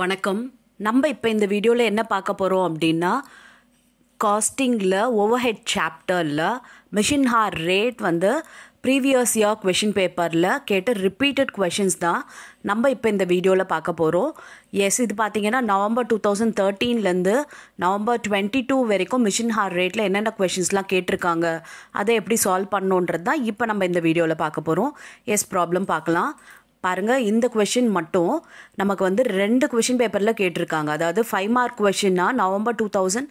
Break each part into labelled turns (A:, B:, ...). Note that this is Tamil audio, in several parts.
A: வணக்கம். நம்ம இப்போ இந்த வீடியோவில் என்ன பார்க்க போகிறோம் அப்படின்னா காஸ்டிங்கில் ஓவர்ஹெட் சாப்டரில் மிஷின் ஹார் ரேட் வந்து ப்ரீவியஸ் இயர் கொஷின் பேப்பரில் கேட்ட ரிப்பீட்டட் கொஷின்ஸ் தான் நம்ம இப்போ இந்த வீடியோவில் பார்க்க போகிறோம் எஸ் இது பார்த்தீங்கன்னா நவம்பர் டூ தௌசண்ட் தேர்ட்டீன்லேருந்து நவம்பர் டுவெண்ட்டி டூ வரைக்கும் மிஷின் ஹார் ரேட்டில் என்னென்ன கொஷின்ஸ்லாம் கேட்டிருக்காங்க அதை எப்படி சால்வ் பண்ணணுன்றது தான் இப்போ நம்ம இந்த வீடியோவில் பார்க்க போகிறோம் எஸ் ப்ராப்ளம் பார்க்கலாம். பாருங்கள் இந்த கொஷின் மட்டும் நமக்கு வந்து ரெண்டு கொஷின் பேப்பரில் கேட்டிருக்காங்க. அதாவது ஃபைவ் மார்க் கொஷின்னா நவம்பர் டூ தௌசண்ட்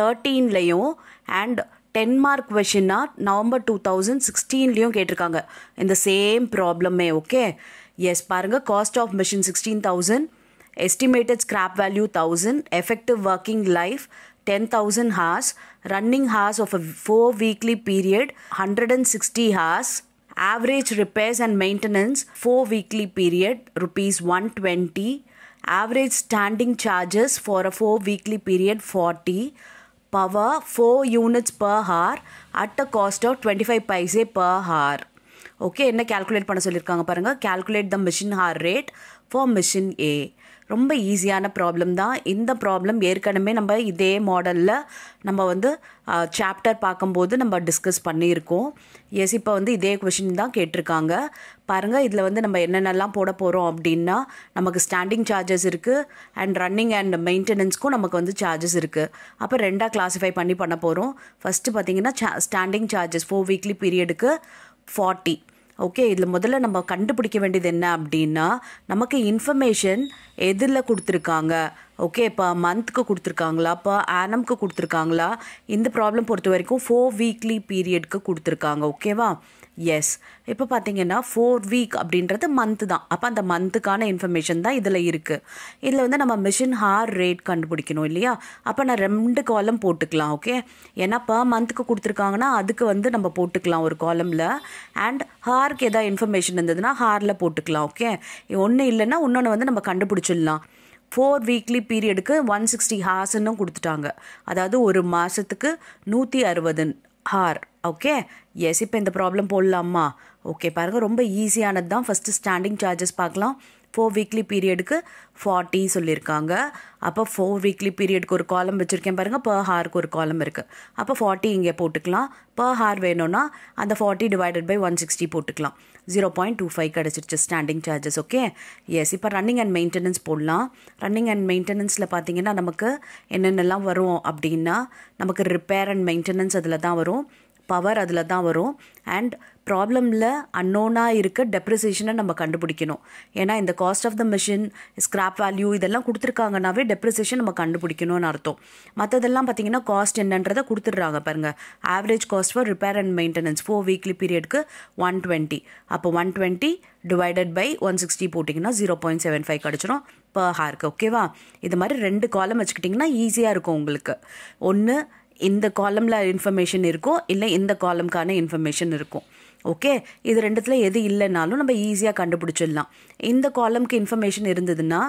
A: தேர்ட்டீன்லேயும் அண்ட் டென் மார்க் கொஷின்னா நவம்பர் டூ தௌசண்ட் சிக்ஸ்டீன்லேயும் கேட்டிருக்காங்க. இந்த சேம் ப்ராப்ளமே ஓகே எஸ் பாருங்கள் cost of machine sixteen thousand estimated scrap value thousand effective working life ten thousand hours running hours of a four weekly period hundred and sixty hours average repairs and maintenance 4 weekly period rupees 120 average standing charges for a 4 weekly period 40 power 4 units per hour at a cost of 25 paise per hour okay என்ன கேல்குலேட் பண்ண சொல்லியிருக்காங்க பாருங்கள் calculate the machine hour rate for machine A ரொம்ப ஈஸியான ப்ராப்ளம் தான். இந்த ப்ராப்ளம் ஏற்கனவே நம்ம இதே மாடலில் நம்ம வந்து சாப்டர் பார்க்கும்போது நம்ம டிஸ்கஸ் பண்ணியிருக்கோம். எஸ் இப்போ வந்து இதே கொஷின் தான் கேட்டிருக்காங்க. பாருங்கள் இதில் வந்து நம்ம என்னென்னலாம் போட போகிறோம் அப்படின்னா நமக்கு ஸ்டாண்டிங் சார்ஜஸ் இருக்குது அண்ட் ரன்னிங் அண்ட் மெயின்டெனன்ஸ்க்கும் நமக்கு வந்து சார்ஜஸ் இருக்குது அப்போ ரெண்டாக கிளாஸிஃபை பண்ணி பண்ண போகிறோம் ஃபஸ்ட்டு பார்த்தீங்கன்னா ஸ்டாண்டிங் சார்ஜஸ் ஃபோர் வீக்லி பீரியடுக்கு ஃபார்ட்டி ஓகே இதில் முதல்ல நம்ம கண்டுபிடிக்க வேண்டியது என்ன அப்படின்னா நமக்கு இன்ஃபர்மேஷன் எதில் கொடுத்துருக்காங்க? ஓகே இப்போ மந்த்க்கு கொடுத்துருக்காங்களா? இப்போ ஆனம்க்கு கொடுத்துருக்காங்களா? இந்த ப்ராப்ளம் பொறுத்த வரைக்கும் ஃபோர் வீக்லி பீரியட்க்கு கொடுத்துருக்காங்க. ஓகேவா எஸ் இப்போ பார்த்தீங்கன்னா ஃபோர் வீக் அப்படின்றது மந்த்து தான். அப்போ அந்த மந்த்துக்கான இன்ஃபர்மேஷன் தான் இதில் இருக்குது இதில் வந்து நம்ம மிஷின் ஹார் ரேட் கண்டுபிடிக்கணும் இல்லையா? அப்போ நான் ரெண்டு காலம் போட்டுக்கலாம் ஓகே ஏன்னா பர் மந்த்துக்கு கொடுத்துருக்காங்கன்னா அதுக்கு வந்து நம்ம போட்டுக்கலாம் ஒரு காலமில் அண்ட் ஹார்க்கு எதாவது இன்ஃபர்மேஷன் இருந்ததுன்னா ஹாரில் போட்டுக்கலாம் ஓகே ஒன்று இல்லைன்னா இன்னொன்று வந்து நம்ம கண்டுபிடிச்சிடலாம். ஃபோர் வீக்லி பீரியடுக்கு ஒன் சிக்ஸ்டி ஹார்ஸ்ன்னு கொடுத்துட்டாங்க. அதாவது ஒரு மாதத்துக்கு நூற்றி அறுபது ஹார் ஓகே எஸ் இப்போ இந்த ப்ராப்ளம் போடலாமா? ஓகே பாருங்கள் ரொம்ப ஈஸியானது தான் ஃபஸ்ட்டு ஸ்டாண்டிங் சார்ஜஸ் பார்க்கலாம். ஃபோர் வீக்லி பீரியடுக்கு ஃபார்ட்டி சொல்லியிருக்காங்க அப்போ ஃபோர் வீக்லி பீரியடுக்கு ஒரு காலம் வச்சுருக்கேன் பாருங்கள் பர் ஹாருக்கு ஒரு காலம் இருக்குது அப்போ ஃபார்ட்டி இங்கே போட்டுக்கலாம். பர் ஹார் வேணும்னா அந்த forty divided by one sixty போட்டுக்கலாம். ஜீரோ பாயிண்ட் டூ ஃபைவ் கிடச்சிருச்சு ஸ்டாண்டிங் சார்ஜஸ் ஓகே எஸ் இப்போ ரன்னிங் அண்ட் மெயின்டெனன்ஸ் போடலாம். ரன்னிங் அண்ட் மெயின்டெனன்ஸில் பார்த்தீங்கன்னா நமக்கு என்னென்னலாம் வரும் அப்படின்னா நமக்கு ரிப்பேர் அண்ட் மெயின்டெனன்ஸ் அதில் தான் வரும். பவர் அதில் தான் வரும். அண்ட் ப்ராப்ளமில் அன்னோனாக இருக்க டெப்ரிசியேஷனை நம்ம கண்டுபிடிக்கணும். ஏன்னா இந்த cost of the machine scrap value இதெல்லாம் கொடுத்துருக்காங்கனாவே டெப்ரிசியேஷன் நம்ம கண்டுபிடிக்கணும்னு அர்த்தம். மற்றதெல்லாம் பார்த்தீங்கன்னா காஸ்ட் என்னன்றதை கொடுத்துட்றாங்க பாருங்கள் average cost for repair and maintenance four weekly பீரியடுக்கு one twenty அப்போ one twenty divided by one sixty போட்டிங்கன்னா ஜீரோ பாயிண்ட் செவன் ஃபைவ் கிடச்சிரும் பர் ஹார்க்கு ஓகேவா இது மாதிரி ரெண்டு காலம் வச்சுக்கிட்டிங்கன்னா ஈஸியாக இருக்கும் உங்களுக்கு. ஒன்று இந்த காலமில் இன்ஃபர்மேஷன் இருக்கும் இல்லை இந்த காலம்கான இன்ஃபர்மேஷன் இருக்கும் ஓகே இது ரெண்டுத்தில் எது இல்லைனாலும் நம்ம ஈஸியாக கண்டுபிடிச்சிடலாம். இந்த காலம்க்கு இன்ஃபர்மேஷன் இருந்ததுன்னா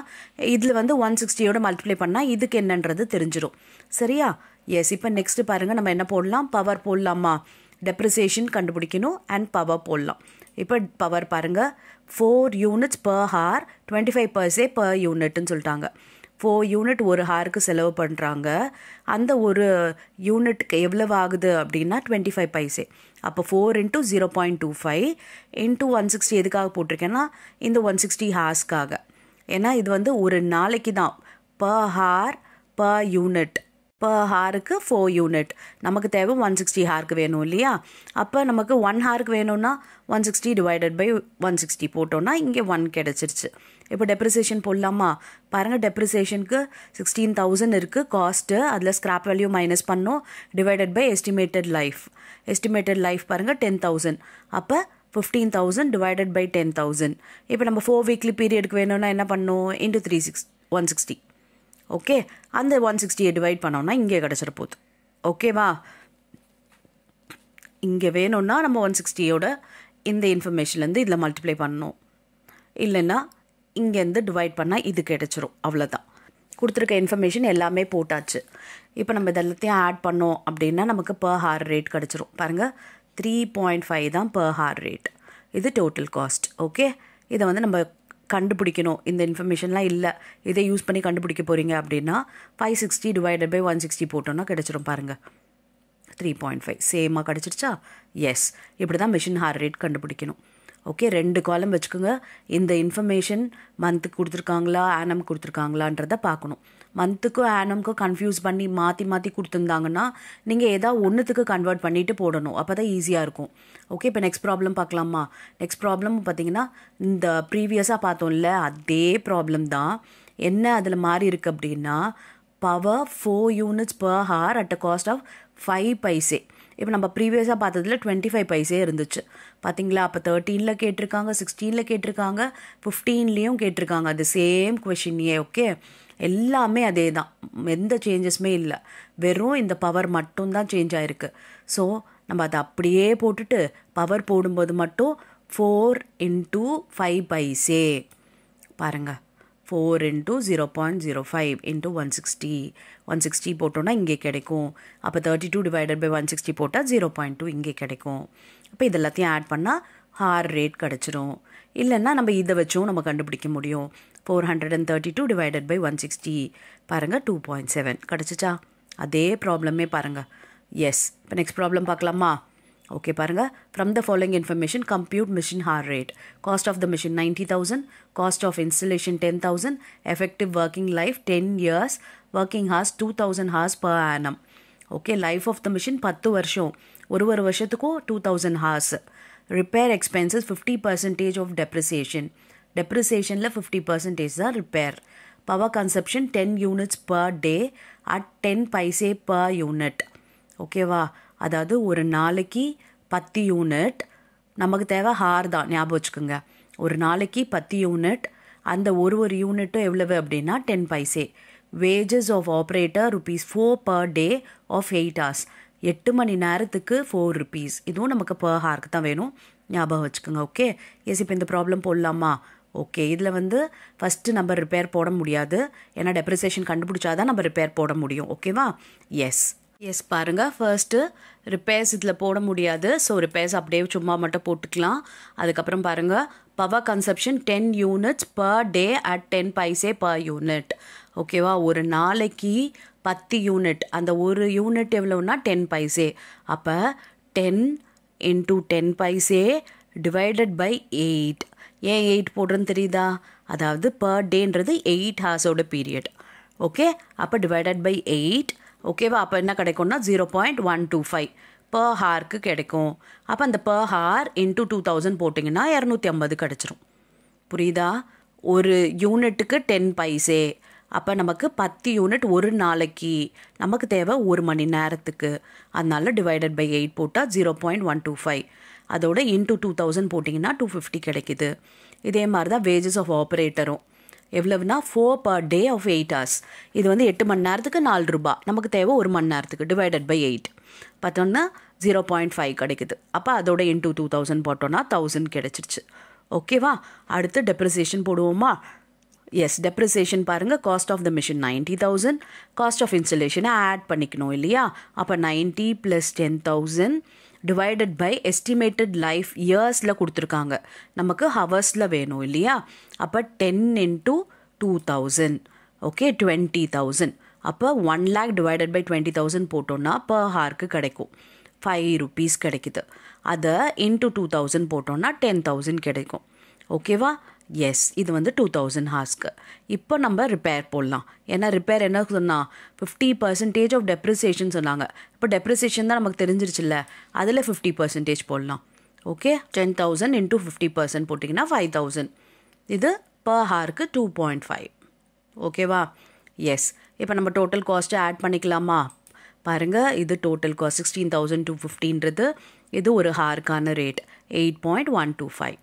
A: இதில் வந்து ஒன் சிக்ஸ்டியோட மல்டிப்ளை பண்ணால் இதுக்கு என்னன்றது தெரிஞ்சிடும் சரியா? எஸ் இப்போ நெக்ஸ்ட்டு பாருங்கள் நம்ம என்ன போடலாம்? பவர் போடலாமா? டெப்ரிசியேஷன் கண்டுபிடிக்கணும் அண்ட் பவர் போடலாம். இப்போ பவர் பாருங்கள் four units per hour twenty five paise per யூனிட்னு சொல்லிட்டாங்க. ஃபோர் யூனிட் ஒரு ஹாருக்கு செலவு பண்ணுறாங்க அந்த ஒரு யூனிட்டுக்கு எவ்வளவு ஆகுது அப்படின்னா டுவெண்ட்டி ஃபைவ் பைசே அப்போ four into zero point two five into one sixty எதுக்காக போட்டிருக்கேன்னா இந்த ஒன் சிக்ஸ்டி ஹார்ஸ்க்காக ஏன்னா இது வந்து ஒரு நாளைக்கு தான். Per hour per unit per ஹாருக்கு four unit நமக்கு தேவை ஒன் சிக்ஸ்டி ஹாருக்கு வேணும் இல்லையா? அப்போ நமக்கு ஒன் ஹாருக்கு வேணும்னா one sixty divided by one sixty போட்டோன்னா இங்கே ஒன் கிடச்சிருச்சு. இப்போ டெப்ரிசியேஷன் போடலாமா? பாருங்கள் டெப்ரிசியேஷனுக்கு சிக்ஸ்டீன் தௌசண்ட் இருக்குது காஸ்ட்டு அதில் ஸ்க்ராப் வேல்யூ மைனஸ் பண்ணோம். Divided by estimated life estimated life பாருங்கள் டென் தௌசண்ட் அப்போ fifteen thousand divided by ten thousand இப்போ நம்ம ஃபோர் வீக்லி பீரியடுக்கு வேணும்னா என்ன பண்ணோம்? Into three six one sixty okay அந்த ஒன் சிக்ஸ்டியை டிவைட் பண்ணோம்னா இங்கே கிடச்சிட போகுது. ஓகேவா இங்கே வேணும்னா நம்ம ஒன் சிக்ஸ்டியோட இந்த இன்ஃபர்மேஷன்லேருந்து இதில் மல்டிப்ளை பண்ணணும். இல்லைன்னா இங்கேருந்து டிவைட் பண்ணால் இது கிடச்சிரும். அவ்வளோதான் கொடுத்துருக்க இன்ஃபர்மேஷன் எல்லாமே போட்டாச்சு. இப்போ நம்ம இதெல்லாத்தையும் ஆட் பண்ணோம் அப்படின்னா நமக்கு பர் ஹார் ரேட் கிடச்சிரும். பாருங்கள் த்ரீ பாயிண்ட் ஃபைவ் தான் பர் ஹார் ரேட் இது டோட்டல் காஸ்ட் ஓகே இதை வந்து நம்ம கண்டுபிடிக்கணும். இந்த இன்ஃபர்மேஷன்லாம் இல்லை. இதை யூஸ் பண்ணி கண்டுபிடிக்க போகிறீங்க அப்படின்னா five sixty divided by one sixty போட்டோன்னா கிடச்சிரும் பாருங்கள் த்ரீ பாயிண்ட் ஃபைவ் சேமாக கிடச்சிருச்சா? எஸ் இப்படி தான் மிஷின் ஹார் ரேட் கண்டுபிடிக்கணும். ஓகே ரெண்டு காலம் வச்சுக்கோங்க. இந்த இன்ஃபர்மேஷன் மந்த்துக்கு கொடுத்துருக்காங்களா ஆனம் கொடுத்துருக்காங்களான்றத பார்க்கணும். மந்த்துக்கும் ஆனம்க்கும் கன்ஃபியூஸ் பண்ணி மாற்றி மாற்றி கொடுத்துருந்தாங்கன்னா நீங்கள் ஏதாவது ஒன்றுத்துக்கு கன்வெர்ட் பண்ணிவிட்டு போடணும். அப்போ தான் ஈஸியாக இருக்கும். ஓகே இப்போ நெக்ஸ்ட் ப்ராப்ளம் பார்க்கலாமா? நெக்ஸ்ட் ப்ராப்ளம் பார்த்தீங்கன்னா இந்த ப்ரீவியஸாக பார்த்தோம்ல அதே ப்ராப்ளம் தான். என்ன அதில் மாறி இருக்குது அப்படின்னா power four units per hour at a cost of five paise இப்போ நம்ம ப்ரீவியஸாக பார்த்ததில் டுவெண்ட்டி ஃபைவ் பைசே இருந்துச்சு. பார்த்தீங்களா அப்போ தேர்ட்டீனில் கேட்டிருக்காங்க சிக்ஸ்டீனில் கேட்டிருக்காங்க ஃபிஃப்டீன்லேயும் கேட்டிருக்காங்க. அது சேம் கொஷின்யே ஓகே எல்லாமே அதே தான். எந்த சேஞ்சஸுமே இல்லை. வெறும் இந்த பவர் மட்டும்தான் சேஞ்ச் ஆகிருக்கு ஸோ நம்ம அதை அப்படியே போட்டுட்டு பவர் போடும்போது மட்டும் ஃபோர் இன்ட்டு ஃபைவ் பைசே பாருங்கள் four into zero point zero five into one sixty one sixty போட்டோன்னா இங்கே கிடைக்கும். அப்போ thirty two divided by one sixty போட்டால் ஜீரோ பாயிண்ட் டூ இங்கே கிடைக்கும். அப்போ இது எல்லாத்தையும் ஆட் பண்ணால் ஹார் ரேட் கிடச்சிரும். இல்லைன்னா நம்ம இதை வச்சும் நம்ம கண்டுபிடிக்க முடியும். Four hundred and thirty two divided by one sixty பாருங்கள் டூ பாயிண்ட் செவன் கிடச்சிச்சா? அதே ப்ராப்ளமே பாருங்கள் எஸ் இப்போ நெக்ஸ்ட் ப்ராப்ளம் பார்க்கலாமா? ஓகே பாருங்கள் from the following information compute machine hour rate cost of the machine ninety thousand cost of installation ten thousand effective working life ten years working hours two thousand hours per annum okay life of the machine பத்து வருஷம். ஒரு ஒரு வருஷத்துக்கும் two thousand hours repair expenses fifty percentage of depreciation டெப்ரிசியேஷனில் fifty percentage தான் repair power consumption ten units per day at ten paise per unit ஓகேவா அதாவது ஒரு நாளைக்கு பத்து யூனிட் நமக்கு தேவை ஹார் தான் ஞாபகம் வச்சுக்கோங்க. ஒரு நாளைக்கு பத்து யூனிட் அந்த ஒரு ஒரு யூனிட்டும் எவ்வளவு அப்படின்னா ten paise wages of operator rupees four per day of eight hours எட்டு மணி நேரத்துக்கு ஃபோர் ருபீஸ் இதுவும் நமக்கு பர் ஹார்க்கு தான் வேணும். ஞாபகம் வச்சுக்கோங்க ஓகே எஸ் இப்போ இந்த ப்ராப்ளம் போடலாமா? ஓகே இதில் வந்து ஃபஸ்ட்டு நம்ம ரிப்பேர் போட முடியாது. ஏன்னா டெப்ரிசியேஷன் கண்டுபிடிச்சாதான் நம்ம ரிப்பேர் போட முடியும். ஓகேவா எஸ் எஸ் பாருங்கள் ஃபர்ஸ்ட்டு ரிப்பேர்ஸ் இதில் போட முடியாது. ஸோ ரிப்பேர்ஸ் அப்படியே சும்மா மட்டும் போட்டுக்கலாம். அதுக்கப்புறம் பாருங்கள் power consumption ten units per day at ten paise per unit ஓகேவா ஒரு நாளைக்கு பத்து யூனிட் அந்த ஒரு யூனிட் எவ்வளோன்னா டென் பைசே அப்போ ten into ten paise divided by eight ஏன் எயிட் போடுறேன்னு தெரியுதா? அதாவது பர் டேன்றது எயிட் ஹார்ஸோட பீரியட் ஓகே அப்போ டிவைடட் பை எயிட் ஓகேவா அப்போ என்ன கிடைக்கும்னா zero point one two five per ஹார்க்கு கிடைக்கும். அப்போ அந்த per hour into two thousand போட்டிங்கன்னா இரநூத்தி ஐம்பது கிடச்சிரும். புரியுதா? ஒரு யூனிட்டுக்கு டென் பைசே அப்போ நமக்கு பத்து யூனிட் ஒரு நாளைக்கு. நமக்கு தேவை ஒரு மணி நேரத்துக்கு. அதனால டிவைடட் பை எயிட் போட்டால் zero point one two five அதோட இன்டூ டூ தௌசண்ட் போட்டிங்கன்னா டூ ஃபிஃப்டி கிடைக்குது. இதே மாதிரி தான் வேஜஸ் ஆஃப் ஆப்ரேட்டரும் எவ்வளவுனா four per day of eight hours இது வந்து எட்டு மணி நேரத்துக்கு நாலு ரூபா. நமக்கு தேவை ஒரு மணி நேரத்துக்கு டிவைடட் பை எயிட் பார்த்தோன்னா ஜீரோ பாயிண்ட் ஃபைவ் கிடைக்குது. அப்போ அதோட இன்டூ டூ தௌசண்ட் போட்டோன்னா தௌசண்ட் கிடச்சிருச்சு. ஓகேவா அடுத்து டெப்ரிசியேஷன் போடுவோமா? எஸ் டெப்ரிசியேஷன் பாருங்கள் cost of the machine ninety thousand cost of இன்ஸ்டலேஷனை add பண்ணிக்கணும் இல்லையா? அப்போ ninety plus ten thousand divided by estimated life இயர்ஸில் கொடுத்துருக்காங்க. நமக்கு ஹவர்ஸில் வேணும் இல்லையா? அப்போ ten into two thousand okay twenty thousand அப்போ one lakh divided by twenty thousand போட்டோன்னா பர் ஹார்க்கு கிடைக்கும். ஃபைவ் ருபீஸ் கிடைக்குது. அதை இன்ட்டு டூ தௌசண்ட் போட்டோன்னா டென் தௌசண்ட் கிடைக்கும். ஓகேவா எஸ் இது வந்து டூ தௌசண்ட் ஹார்ஸ்க்கு இப்போ நம்ம ரிப்பேர் போடலாம். ஏன்னா ரிப்பேர் என்ன சொன்னால் ஃபிஃப்டி பர்சன்டேஜ் ஆஃப் டெப்ரிசியேஷன் சொன்னாங்க. இப்போ டெப்ரிசியேஷன் தான் நமக்கு தெரிஞ்சிருச்சுல்ல அதில் ஃபிஃப்டி பர்சன்டேஜ் போடலாம். Okay ten thousand into fifty percent போட்டிங்கன்னா ஃபைவ் தௌசண்ட் இது பர் ஹார்க்கு டூ பாயிண்ட் ஃபைவ் ஓகேவா எஸ் இப்போ நம்ம டோட்டல் காஸ்ட்டை ஆட் பண்ணிக்கலாமா? பாருங்கள் இது total cost sixteen thousand two ஃபிஃப்டின்றது இது ஒரு ஹார்க்கான rate eight point one two five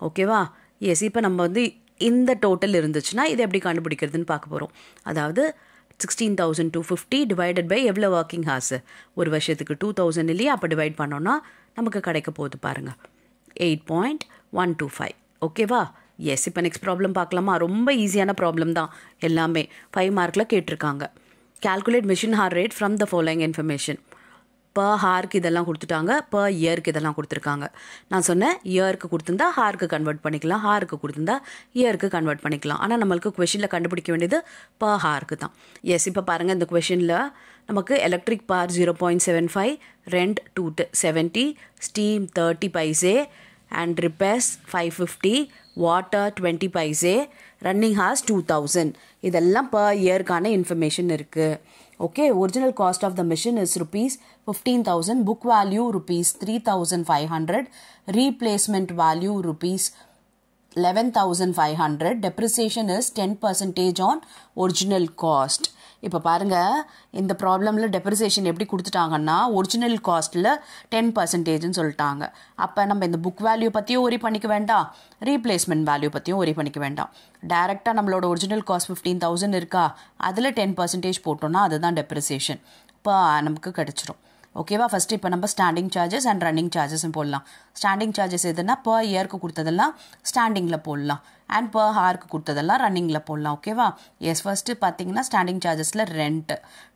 A: ஓகேவா எஸ் இப்போ நம்ம வந்து இந்த டோட்டல் இருந்துச்சுன்னா இது எப்படி கண்டுபிடிக்கிறதுன்னு பார்க்க போகிறோம் அதாவது sixteen thousand two fifty divided by எவ்வளோ ஒர்க்கிங் ஹார்ஸு ஒரு வருஷத்துக்கு டூ தௌசண்ட் இல்லையா? அப்போ டிவைட் பண்ணோன்னா நமக்கு கிடைக்க போகுது பாருங்கள் eight point one two five ஓகேவா எஸ் இப்போ நெக்ஸ்ட் ப்ராப்ளம் பார்க்கலாமா? ரொம்ப ஈஸியான ப்ராப்ளம் தான். எல்லாமே ஃபைவ் மார்க்கில் கேட்டிருக்காங்க. Calculate machine hour rate from the following information per ஹார்க்கு இதெல்லாம் கொடுத்துட்டாங்க பர் இயருக்கு இதெல்லாம் கொடுத்துருக்காங்க. நான் சொன்னேன் இயருக்கு கொடுத்துருந்தா ஹார்க்கு கன்வெர்ட் பண்ணிக்கலாம் ஹார்க்கு கொடுத்துருந்தா இயருக்கு கன்வெர்ட் பண்ணிக்கலாம். ஆனால் நம்மளுக்கு கொஷினில் கண்டுபிடிக்க வேண்டியது பர் ஹார்க்கு தான். எஸ் இப்போ பாருங்கள் இந்த கொஷினில் நமக்கு electric power zero point seven five rent two seventy steam thirty paise and repairs five fifty water twenty paise running hours two thousand இதெல்லாம் பர் இயர்க்கான இன்ஃபர்மேஷன் இருக்குது okay original cost of the machine is rupees fifteen thousand book value rupees three thousand five hundred replacement value rupees eleven thousand five hundred depreciation is ten percentage on original cost இப்போ பாருங்கள் இந்த ப்ராப்ளமில் டெப்ரிசியேஷன் எப்படி கொடுத்துட்டாங்கன்னா ஒரிஜினல் காஸ்ட்டில் டென் பர்சன்டேஜ்னு சொல்லிட்டாங்க. அப்போ நம்ம இந்த புக் வேல்யூ பற்றியும் ஒரி பண்ணிக்க வேண்டாம் ரீப்ளேஸ்மெண்ட் வேல்யூ பற்றியும் ஒரி பண்ணிக்க வேண்டாம். டேரெக்டாக நம்மளோட ஒரிஜினல் காஸ்ட் ஃபிஃப்டீன் தௌசண்ட் இருக்கா? அதில் டென் பர்சன்டேஜ் போட்டோம்னா அதுதான் டெப்ரிசியேஷன் இப்போ நமக்கு கிடச்சிரும். ஓகேவா ஃபஸ்ட்டு இப்போ நம்ம ஸ்டாண்டிங் சார்ஜஸ் அண்ட் ரன்னிங் சார்ஜஸும் போடலாம். ஸ்டாண்டிங் சார்ஜஸ் எதுனா பர் இயருக்கு கொடுத்ததெல்லாம் ஸ்டாண்டிங்கில் போடலாம். அண்ட் பர் ஹாருக்கு கொடுத்ததெல்லாம் ரன்னிங்கில் போடலாம். ஓகேவா எஸ் ஃபஸ்ட்டு பார்த்தீங்கன்னா ஸ்டாண்டிங் சார்ஜஸில் ரெண்ட்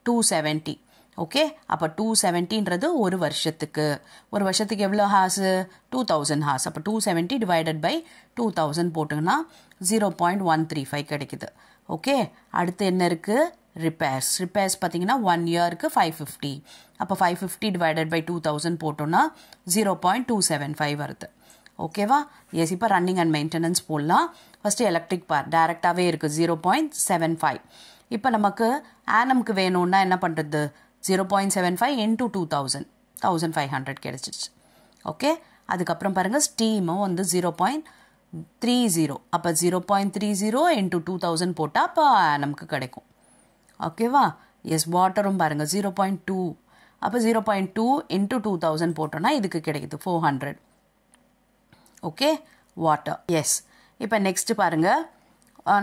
A: டூ செவன்ட்டி ஓகே அப்போ டூ செவன்ட்டின்றது ஒரு வருஷத்துக்கு. ஒரு வருஷத்துக்கு எவ்வளோ ஹார்ஸு டூ தௌசண்ட் ஹார்ஸ் அப்போ two seventy divided by two thousand போட்டுங்கன்னா zero point one three five கிடைக்குது. ஓகே அடுத்து என்ன இருக்குது ரிப்பேர்ஸ் ரிப்பேர்ஸ் பார்த்தீங்கன்னா ஒன் இயருக்கு ஃபைவ் ஃபிஃப்டி அப்போ five fifty divided by two thousand போட்டோன்னா zero point two seven five வருது. ஓகேவா எஸ் இப்போ ரன்னிங் அண்ட் மெயின்டெனன்ஸ் போடலாம். ஃபஸ்ட்டு எலக்ட்ரிக் பார் டேரெக்டாகவே இருக்குது ஜீரோ பாயிண்ட் செவன் ஃபைவ் இப்போ நமக்கு ஆனம்க்கு வேணும்னா என்ன பண்ணுறது zero point seven five into two thousand thousand five hundred கிடச்சிச்சு ஓகே அதுக்கப்புறம் பாருங்கள் ஸ்டீமும் வந்து ஜீரோ பாயிண்ட் த்ரீ ஜீரோ அப்போ zero point three zero into two thousand போட்டால் அப்போ நமக்கு கிடைக்கும். ஓகேவா? எஸ் வாட்டரும் பாருங்கள் ஜீரோ பாயிண்ட் டூ அப்போ zero point two into two thousand போட்டோன்னா இதுக்கு கிடைக்குது four hundred okay water yes இப்போ நெக்ஸ்ட்டு பாருங்கள்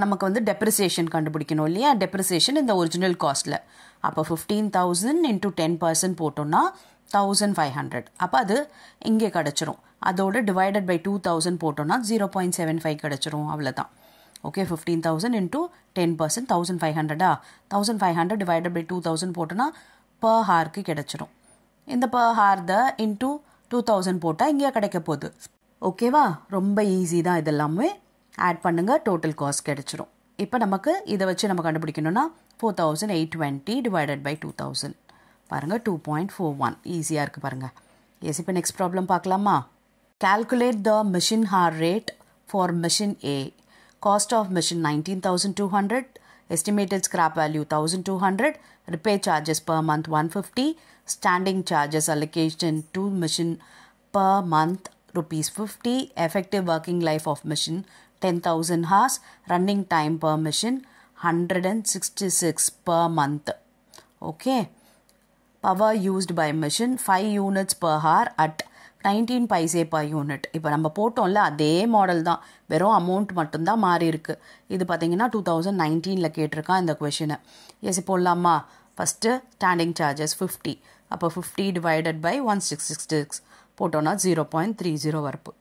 A: நமக்கு வந்து டெப்ரிசியேஷன் கண்டுபிடிக்கணும் இல்லையா? டெப்ரிசியேஷன் இந்த ஒரிஜினல் காஸ்ட்டில் அப்போ fifteen thousand into ten percent போட்டோன்னா தௌசண்ட் ஃபைவ் ஹண்ட்ரட் அப்போ அது இங்கே கிடச்சிரும். அதோட டிவைடட் பை டூ தௌசண்ட் போட்டோன்னா ஜீரோ பாயிண்ட் செவன் ஃபைவ் கிடச்சிரும் அவ்வளோதான் okay fifteen thousand into ten percent thousand five ஹண்ட்ரடா thousand five hundred divided by two thousand போட்டோன்னா பர் ஹார்க்கு கிடச்சிரும். இந்த per hour the into two thousand போட்டால் இங்கே கிடைக்க போகுது. ஓகேவா ரொம்ப ஈஸி தான் இதெல்லாமே. ஆட் பண்ணுங்கள் டோட்டல் காஸ்ட் கிடச்சிரும். இப்போ நமக்கு இதை வச்சு நம்ம கண்டுபிடிக்கணும்னா four thousand eight twenty divided by two thousand பாருங்கள் டூ பாயிண்ட் ஃபோர் ஒன் ஈஸியாக இருக்குது பாருங்கள் எஸ் இப்போ நெக்ஸ்ட் ப்ராப்ளம் பார்க்கலாமா? Calculate the machine hour rate for machine A. Cost of machine 19,200. Estimated scrap value 1,200. Repair charges per month 150. Standing charges allocation to machine per month rupees 50. Effective working life of machine 10,000 hours. Running time per machine 166 per month. Okay. Power used by machine 5 units per hour at nineteen paise per unit. இப்போ நம்ம போட்டோம்ல அதே மாடல் தான். வெறும் அமௌண்ட் மட்டும்தான் மாறி இருக்கு. இது பார்த்தீங்கன்னா டூ தௌசண்ட் நைன்டீனில் கேட்டிருக்கான் இந்த கொஷினை எஸ் போடலாமா? ஃபஸ்ட்டு ஸ்டாண்டிங் சார்ஜஸ் ஃபிஃப்டி அப்போ fifty divided by one six six six போட்டோன்னா ஜீரோ பாயிண்ட் த்ரீ ஜீரோ வரப்பு.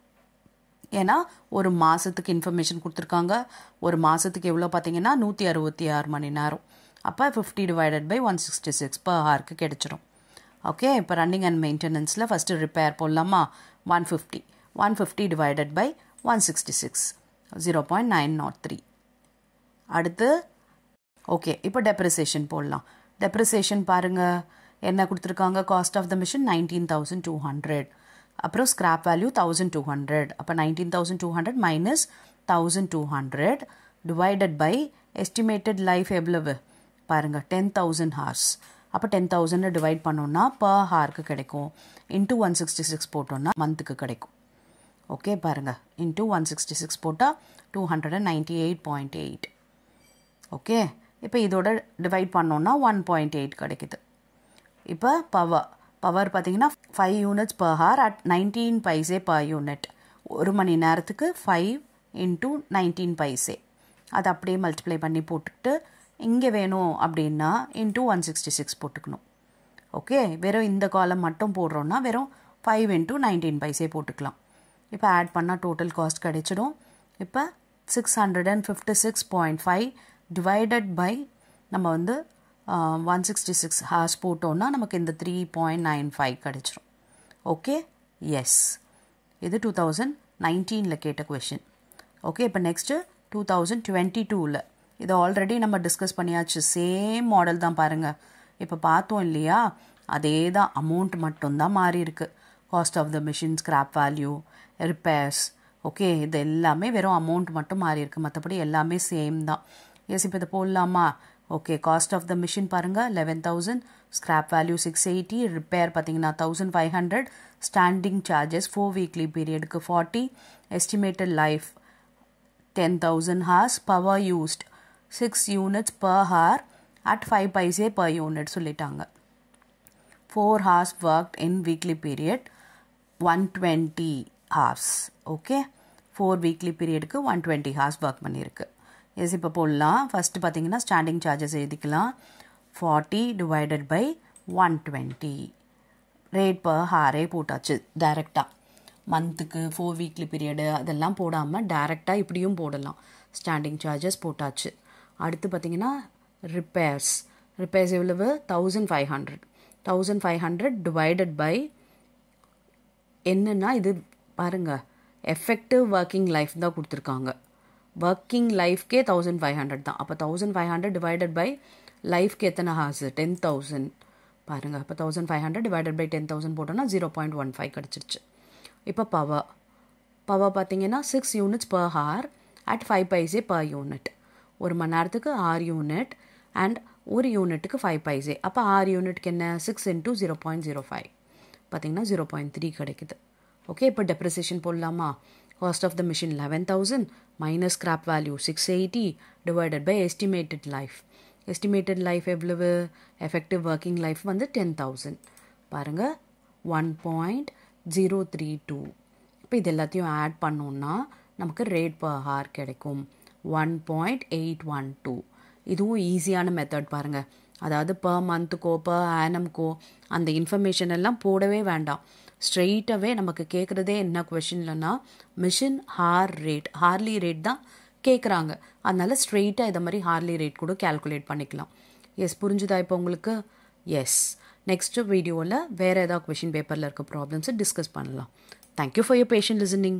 A: ஏன்னா ஒரு மாதத்துக்கு இன்ஃபர்மேஷன் கொடுத்துருக்காங்க. ஒரு மாதத்துக்கு எவ்வளோ பார்த்தீங்கன்னா நூற்றி அறுபத்தி ஆறு மணி நேரம். அப்போ fifty divided by one sixty six per ஹாருக்கு கிடச்சிரும். ஓகே இப்போ ரன்னிங் அண்ட் மெயின்டெனன்ஸில் ஃபஸ்ட்டு ரிப்பேர் போடலாமா? One fifty one fifty divided by one sixty six zero point nine nought three அடுத்து ஓகே இப்போ டெப்ரிசியேஷன் போடலாம். டெப்ரிசியேஷன் பாருங்கள் என்ன கொடுத்துருக்காங்க? Cost of the machine nineteen thousand two hundred அப்புறம் scrap value thousand two hundred அப்போ nineteen thousand two hundred minus thousand two hundred divided by estimated life எவ்வளவு? பாருங்கள் டென் தௌசண்ட் ஹார்ஸ் அப்போ டென் தௌசண்ட் டிவைட் பண்ணோன்னா பர் ஹார்க்கு கிடைக்கும். இன்ட்டு ஒன் சிக்ஸ்டி சிக்ஸ் போட்டோன்னா மந்த்துக்கு கிடைக்கும். ஓகே பாருங்கள் இன்ட்டு ஒன் சிக்ஸ்டி சிக்ஸ் போட்டால் two hundred and ninety eight point eight okay இப்போ இதோட டிவைட் பண்ணோன்னா ஒன் பாயிண்ட் எயிட் கிடைக்குது. இப்போ பவர் பவர் பார்த்தீங்கன்னா five units per hour at nineteen paise per unit ஒரு மணி நேரத்துக்கு ஃபைவ் இன்ட்டு நைன்டீன் பைசே அதை அப்படியே மல்டிப்ளை பண்ணி போட்டுட்டு இங்கே வேணும் அப்படின்னா இன்ட்டு ஒன் சிக்ஸ்டி சிக்ஸ் போட்டுக்கணும். ஓகே வெறும் இந்த காலம் மட்டும் போடுறோன்னா வெறும் ஃபைவ் இன்ட்டு நைன்டீன் பைஸே போட்டுக்கலாம். இப்போ ஆட் பண்ணால் டோட்டல் காஸ்ட் கிடைச்சிடும். இப்போ six hundred and fifty six point five divided by நம்ம வந்து ஒன் சிக்ஸ்டி சிக்ஸ் ஹார்ஸ் போட்டோன்னா நமக்கு இந்த த்ரீ பாயிண்ட் நைன் ஃபைவ் கிடச்சிரும். ஓகே எஸ் இது டூ தௌசண்ட் நைன்டீனில் கேட்ட கொஷின் ஓகே இப்போ நெக்ஸ்ட்டு டூ தௌசண்ட் டுவெண்ட்டி டூவில் இதை ஆல்ரெடி நம்ம டிஸ்கஸ் பண்ணியாச்சு. சேம் மாடல் தான் பாருங்கள் இப்போ பார்த்தோம் இல்லையா? அதே தான் அமௌண்ட் மட்டும்தான் மாறி இருக்கு cost of the machine scrap value repairs okay இது எல்லாமே வெறும் அமௌண்ட் மட்டும் மாறி இருக்கு மற்றபடி எல்லாமே சேம் தான். எஸ் இப்போ இதை போடலாமா? Okay cost of the machine பாருங்கள் eleven thousand scrap value six eighty repair பார்த்தீங்கன்னா thousand five hundred standing charges four weekly பீரியடுக்கு forty estimated life ten thousand hours power used six units per hour at five paise per unit சொல்லிட்டாங்க. Four hours work in weekly period one twenty hours okay four weekly பீரியடுக்கு one twenty hours work பண்ணியிருக்கு. எஸ் இப்போ போடலாம். ஃபஸ்ட்டு பார்த்தீங்கன்னா ஸ்டாண்டிங் சார்ஜஸ் எழுதிக்கலாம். Forty divided by one twenty rate per ஹாரே போட்டாச்சு டைரெக்டாக மந்த்துக்கு ஃபோர் வீக்லி பீரியடு அதெல்லாம் போடாமல் டைரெக்டாக இப்படியும் போடலாம். ஸ்டாண்டிங் சார்ஜஸ் போட்டாச்சு. அடுத்து பார்த்தீங்கன்னா ரிப்பேர்ஸ் ரிப்பேர்ஸ் எவ்வளவு? Thousand five hundred thousand five hundred divided by என்னென்னா இது பாருங்க. எஃபெக்டிவ் ஒர்க்கிங் லைஃப் தான் கொடுத்துருக்காங்க. ஒர்க்கிங் லைஃப்கே தௌசண்ட் ஃபைவ் ஹண்ட்ரட் தான். அப்போ thousand five hundred divided by லைஃப்க்கு எத்தனை ஹார்ஸு டென் தௌசண்ட் பாருங்கள் அப்போ thousand five hundred divided by ten thousand போட்டோன்னா ஜீரோ பாயிண்ட் ஒன் ஃபைவ் கிடச்சிருச்சு. இப்போ பவர் பவர் பார்த்தீங்கன்னா six units per hour at five paise per unit ஒரு மணி நேரத்துக்கு ஆறு யூனிட் அண்ட் ஒரு யூனிட்டுக்கு ஃபைவ் பைசே அப்போ ஆறு யூனிட்க்கு என்ன? Six into zero point zero five பார்த்தீங்கன்னா ஜீரோ பாயிண்ட் த்ரீ கிடைக்குது. ஓகே இப்போ டெப்ரிசியேஷன் போடலாமா? Cost of the machine eleven thousand minus scrap value six eighty divided by estimated life estimated life எவ்வளவு? எஃபெக்டிவ் ஒர்க்கிங் லைஃப் வந்து டென் தௌசண்ட் பாருங்கள் one point zero three two இப்போ இது எல்லாத்தையும் ஆட் பண்ணோன்னா நமக்கு ரேட் பர் ஹார் கிடைக்கும். One point eight one two இதுவும் ஈஸியான மெத்தட் பாருங்கள் அதாவது பர் மந்த்துக்கோ பர் ஆனம்க்கோ அந்த இன்ஃபர்மேஷன் எல்லாம் போடவே வேண்டாம். ஸ்ட்ரெயிட்டாகவே நமக்கு கேட்குறதே என்ன கொஷின்லன்னா machine hour rate hourly rate தான் கேட்குறாங்க அதனால ஸ்ட்ரெயிட்டாக இதை மாதிரி ஹார்லி ரேட் கூட கேல்குலேட் பண்ணிக்கலாம். எஸ் புரிஞ்சுதா இப்போ உங்களுக்கு? எஸ் நெக்ஸ்ட் வீடியோவில் வேறு ஏதாவது கொஷின் பேப்பரில் இருக்க ப்ராப்ளம்ஸை டிஸ்கஸ் பண்ணலாம். Thank you for your patience listening